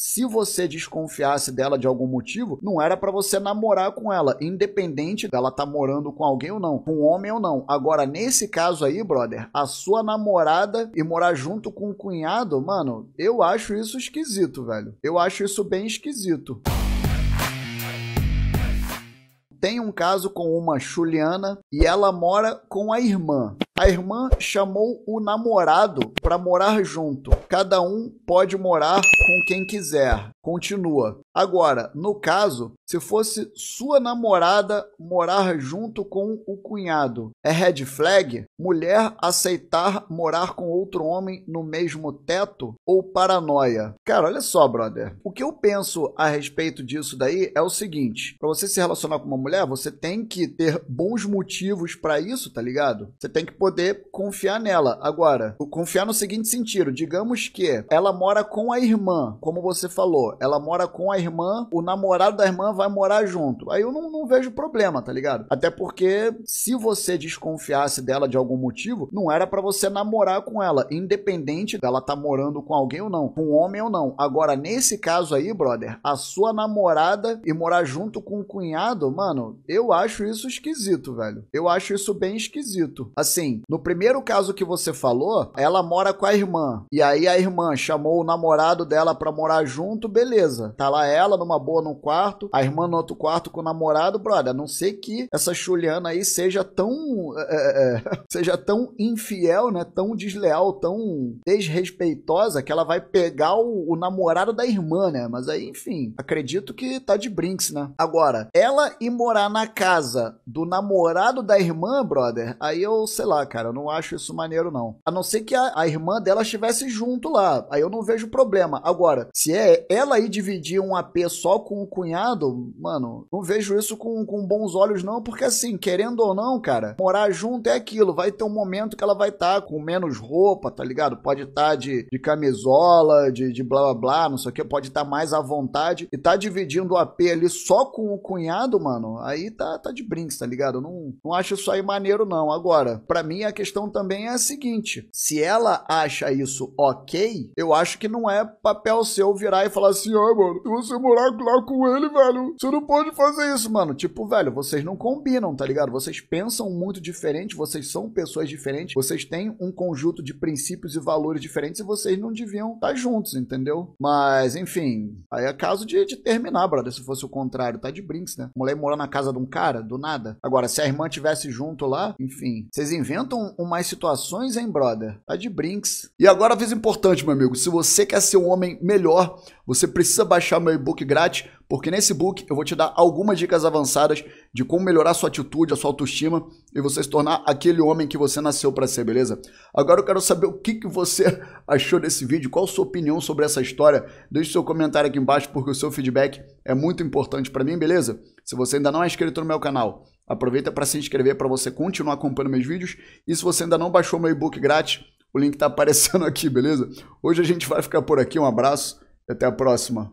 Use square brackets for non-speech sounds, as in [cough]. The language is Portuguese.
se você desconfiasse dela de algum motivo, não era para você namorar com ela, independente dela tá morando com alguém ou não, com um homem ou não. Agora, nesse caso aí, brother, a sua namorada e morar junto com o cunhado, mano, eu acho isso esquisito, velho. Eu acho isso bem esquisito tem um caso com uma Juliana e ela mora com a irmã. A irmã chamou o namorado para morar junto. Cada um pode morar com quem quiser. Continua. Agora, no caso, se fosse sua namorada morar junto com o cunhado, é red flag? Mulher aceitar morar com outro homem no mesmo teto ou paranoia? Cara, olha só, brother. O que eu penso a respeito disso daí é o seguinte: para você se relacionar com uma mulher, você tem que ter bons motivos para isso, tá ligado? Você tem que poder confiar nela. Agora, confiar no seguinte sentido: digamos que ela mora com a irmã, como você falou ela mora com a irmã, o namorado da irmã vai morar junto. Aí eu não, não vejo problema, tá ligado? Até porque se você desconfiasse dela de algum motivo, não era para você namorar com ela, independente dela tá morando com alguém ou não, com um homem ou não. Agora, nesse caso aí, brother, a sua namorada e morar junto com o cunhado, mano, eu acho isso esquisito, velho. Eu acho isso bem esquisito. Assim, no primeiro caso que você falou, ela mora com a irmã. E aí a irmã chamou o namorado dela pra morar junto, beleza. Tá lá ela numa boa no quarto, a irmã no outro quarto com o namorado, brother. A não sei que essa Juliana aí seja tão. É, é, é [laughs] seja tão infiel, né? Tão desleal, tão desrespeitosa que ela vai pegar o, o namorado da irmã, né? Mas aí, enfim, acredito que tá de brinks, né? Agora, ela ir morar na casa do namorado da irmã, brother, aí eu, sei lá, cara, eu não acho isso maneiro, não. A não ser que a, a irmã dela estivesse junto lá. Aí eu não vejo problema. Agora, se é ela aí dividir um AP só com o cunhado, mano, não vejo isso com, com bons olhos, não, porque assim, querendo ou não, cara, morar junto é aquilo. Vai ter um momento que ela vai estar tá com menos roupa, tá ligado? Pode estar tá de, de camisola, de, de blá blá blá, não sei o que, pode estar tá mais à vontade. E tá dividindo o AP ali só com o cunhado, mano, aí tá, tá de brinks, tá ligado? Não, não acho isso aí maneiro, não. Agora, para mim a questão também é a seguinte: se ela acha isso ok, eu acho que não é papel seu virar e falar assim, ó, mano, se você morar lá com ele, velho, você não pode fazer isso, mano. Tipo, velho, vocês não combinam, tá ligado? Vocês pensam muito diferente, vocês são pessoas diferentes, vocês têm um conjunto de princípios e valores diferentes e vocês não deviam estar juntos, entendeu? Mas, enfim, aí é caso de, de terminar, brother. Se fosse o contrário, tá de brinks, né? Mulher morar na casa de um cara, do nada. Agora, se a irmã tivesse junto lá, enfim, vocês inventam umas situações, hein, brother? Tá de brinks. E agora, aviso importante, meu amigo: se você quer ser um homem melhor, você precisa baixar meu e-book grátis, porque nesse book eu vou te dar algumas dicas avançadas de como melhorar sua atitude, a sua autoestima e você se tornar aquele homem que você nasceu para ser, beleza? Agora eu quero saber o que, que você [laughs] achou desse vídeo, qual a sua opinião sobre essa história. Deixe seu comentário aqui embaixo porque o seu feedback é muito importante para mim, beleza? Se você ainda não é inscrito no meu canal, aproveita para se inscrever para você continuar acompanhando meus vídeos. E se você ainda não baixou meu e-book grátis, o link está aparecendo aqui, beleza? Hoje a gente vai ficar por aqui, um abraço até a próxima.